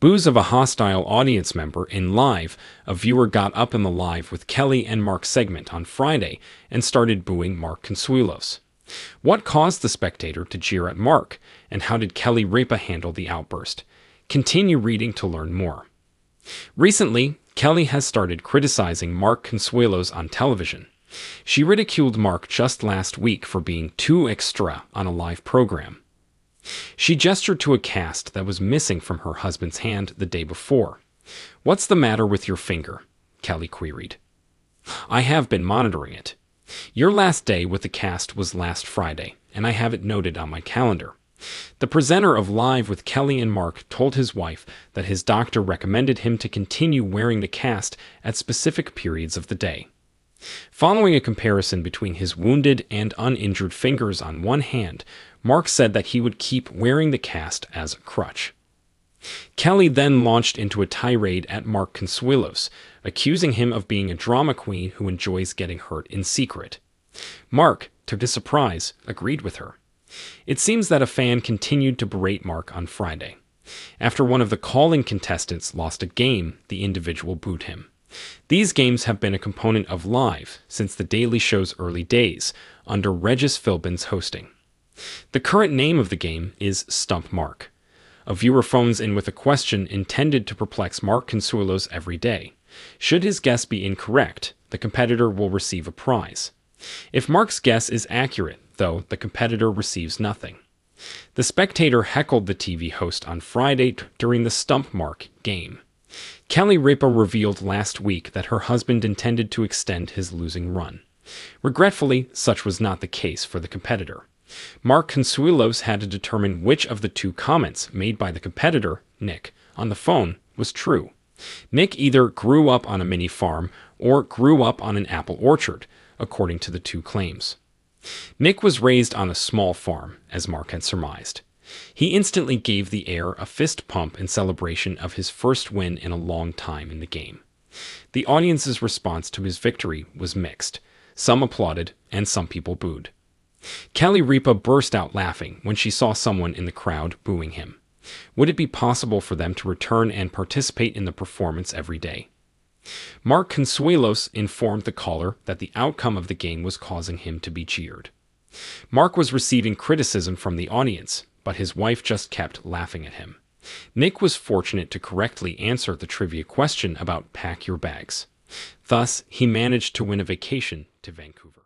Boos of a hostile audience member in Live, a viewer got up in the Live with Kelly and Mark segment on Friday and started booing Mark Consuelos. What caused the spectator to jeer at Mark, and how did Kelly Ripa handle the outburst? Continue reading to learn more. Recently, Kelly has started criticizing Mark Consuelos on television. She ridiculed Mark just last week for being too extra on a live program. She gestured to a cast that was missing from her husband's hand the day before. What's the matter with your finger? Kelly queried. I have been monitoring it. Your last day with the cast was last Friday, and I have it noted on my calendar. The presenter of Live with Kelly and Mark told his wife that his doctor recommended him to continue wearing the cast at specific periods of the day. Following a comparison between his wounded and uninjured fingers on one hand, Mark said that he would keep wearing the cast as a crutch. Kelly then launched into a tirade at Mark Consuelos, accusing him of being a drama queen who enjoys getting hurt in secret. Mark, to his surprise, agreed with her. It seems that a fan continued to berate Mark on Friday. After one of the calling contestants lost a game, the individual booed him. These games have been a component of Live since The Daily Show's early days, under Regis Philbin's hosting. The current name of the game is Stump Mark. A viewer phones in with a question intended to perplex Mark Consuelos every day. Should his guess be incorrect, the competitor will receive a prize. If Mark's guess is accurate, though, the competitor receives nothing. The spectator heckled the TV host on Friday during the Stump Mark game. Kelly Ripa revealed last week that her husband intended to extend his losing run. Regretfully, such was not the case for the competitor. Mark Consuelos had to determine which of the two comments made by the competitor, Nick, on the phone was true. Nick either grew up on a mini farm or grew up on an apple orchard, according to the two claims. Nick was raised on a small farm, as Mark had surmised. He instantly gave the air a fist pump in celebration of his first win in a long time in the game. The audience's response to his victory was mixed. Some applauded, and some people booed. Kelly Ripa burst out laughing when she saw someone in the crowd booing him. Would it be possible for them to return and participate in the performance every day? Mark Consuelos informed the caller that the outcome of the game was causing him to be cheered. Mark was receiving criticism from the audience, but his wife just kept laughing at him. Nick was fortunate to correctly answer the trivia question about pack your bags. Thus, he managed to win a vacation to Vancouver.